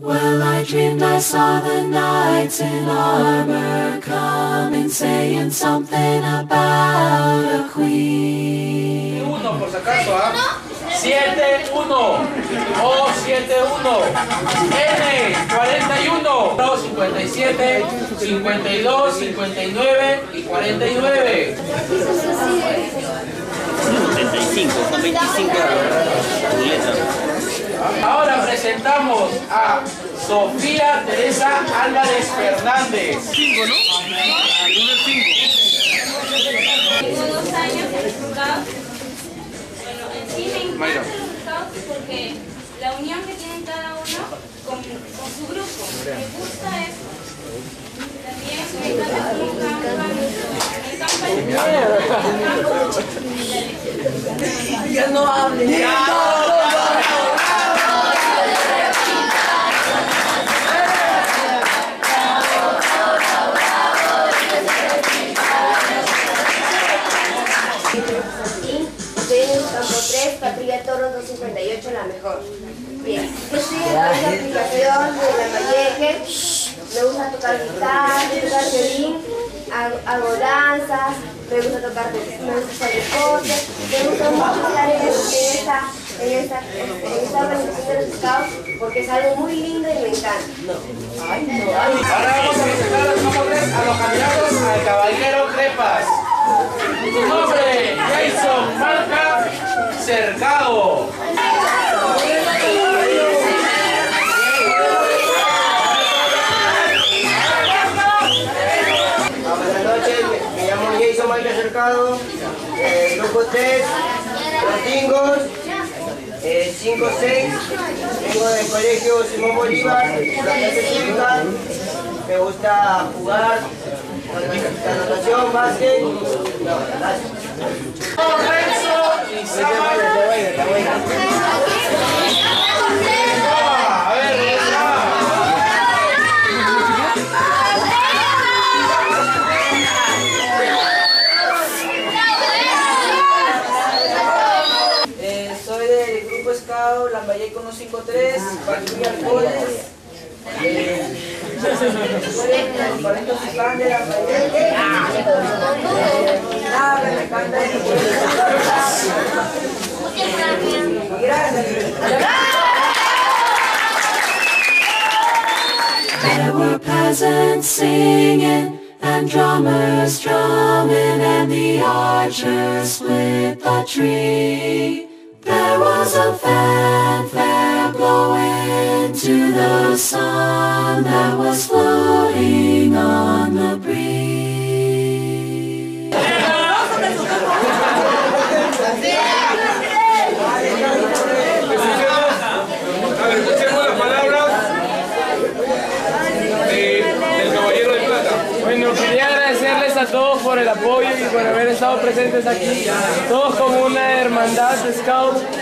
Well, I dreamed I saw the knights in armor coming, saying something about a queen. Uno, por si acaso, ¿ah? 7, 1. O 7, 1. N, 41. 57, 52, 59 y 49. 35, son 25 letras. Ahora presentamos a Sofía Teresa Álvarez Fernández. 5, ¿no? Número 5. Tengo dos años en Scouts. Bueno, en sí me encanta Scouts porque la unión que tienen cada uno con, con su grupo. Me gusta eso. También me encanta cómo. Me encanta Ya no hables. Me gusta tocar guitarra, tocar violín, hago, hago danzas, me gusta tocar, me gusta me gusta mucho estar en, esta, en esta, en esta organización de scouts porque es algo muy lindo y me encanta. Ahora vamos a presentar los nombres a los candidatos al caballero Crepas. Su nombre, Jason Marca Cercado. 3, los Tingos, eh, 5-6, vengo del colegio Simón Bolívar, la clase cívica, me gusta jugar, la natación, básquet, no, gracias. There were peasants singing and drummers drumming and the archers split the tree. There was a fanfare blowing to the. Bueno, quería agradecerles a todos por el apoyo y por haber estado presentes aquí, todos como una hermandad de scouts.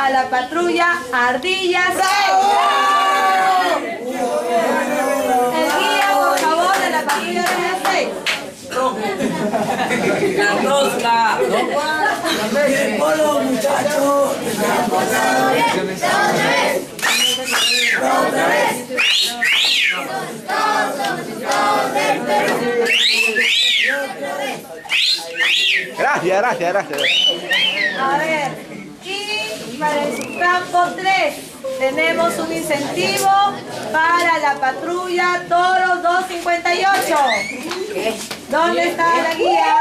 a la patrulla Ardilla 6. El guía, por favor, de la patrulla Ardilla 6. El polo, muchachos. Gracias, gracias, gracias. A ver, y para el subcampo 3 tenemos un incentivo para la patrulla Toros 258. ¿Dónde está la guía?